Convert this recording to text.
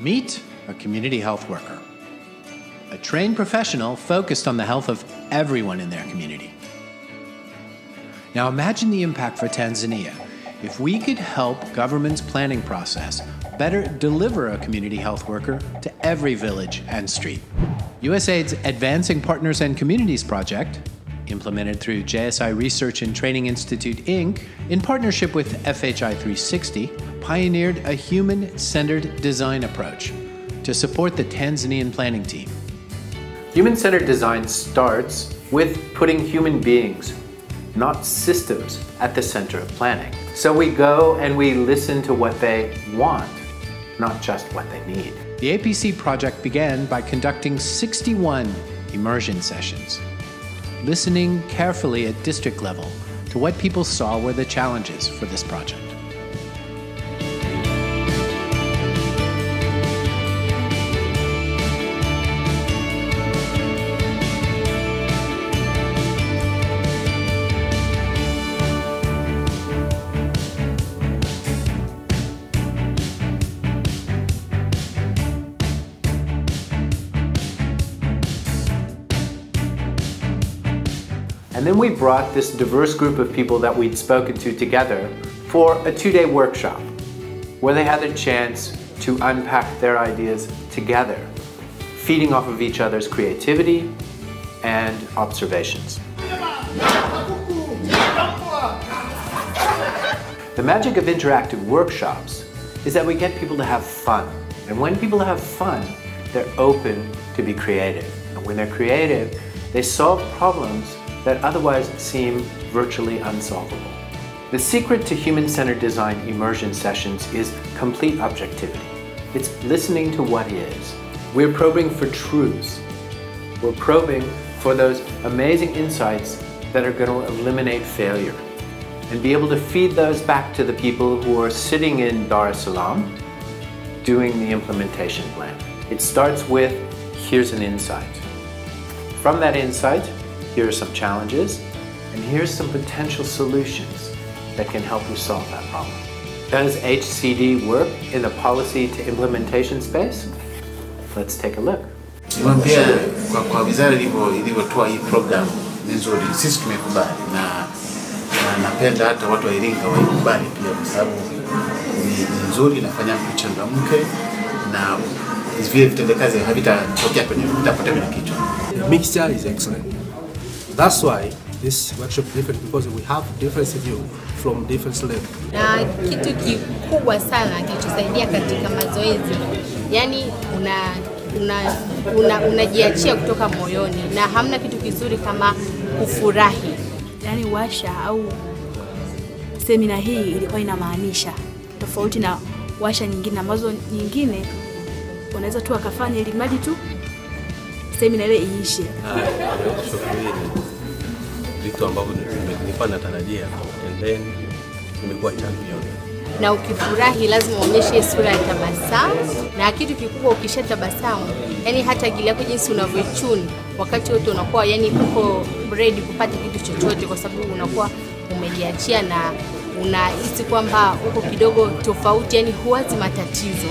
Meet a community health worker, a trained professional focused on the health of everyone in their community. Now imagine the impact for Tanzania if we could help government's planning process better deliver a community health worker to every village and street. USAID's Advancing Partners and Communities project, implemented through JSI Research and Training Institute Inc., in partnership with FHI 360, pioneered a human centered design approach to support the Tanzanian planning team. Human centered design starts with putting human beings, not systems, at the center of planning. So we go and we listen to what they want, not just what they need. The APC project began by conducting 61 immersion sessions, listening carefully at district level to what people saw were the challenges for this project. And then we brought this diverse group of people that we'd spoken to together for a two day workshop where they had a chance to unpack their ideas together, feeding off of each other's creativity and observations. The magic of interactive workshops is that we get people to have fun. And when people have fun, they're open to be creative. And when they're creative, they solve problems that otherwise seem virtually unsolvable. The secret to human-centered design immersion sessions is complete objectivity. It's listening to what is. We're probing for truths. We're probing for those amazing insights that are going to eliminate failure and be able to feed those back to the people who are sitting in Dar es Salaam doing the implementation plan. It starts with, here's an insight. From that insight, here are some challenges, and here's some potential solutions that can help you solve that problem. Does HCD work in the policy to implementation space? Let's take a look. Nimeona pia kwa, kwa wizara ilivyo ilivyotoa hii program ni nzuri, sisi tumekubali na, na napenda hata watu wa Iringa waikubali pia, kwa sababu ni, ni nzuri, inafanya mtu changamke na vile vitendekazi havitatokea kwenye vitapotea kwenye kichwa. The mixture is excellent. That's why this workshop is different because we have different view from different levels. na kitu kikubwa sana kilichosaidia katika mazoezi, yani una una una unajiachia kutoka moyoni, na hamna kitu kizuri kama kufurahi. Yani washa au semina hii ilikuwa inamaanisha tofauti na washa nyingine ambazo nyingine unaweza tu akafanya ili mradi tu semina ile iishe. Vitu ambavyo nilikuwa natarajia and then nimekuwa champion. Na ukifurahi lazima uonyeshe sura ya tabasamu, na kitu kikubwa ukisha tabasamu, yani hata gili yako jinsi unavyochuni wakati wote unakuwa yani uko ready kupata kitu chochote, kwa sababu unakuwa umejiachia na unahisi kwamba uko kidogo tofauti, yani huwazi matatizo.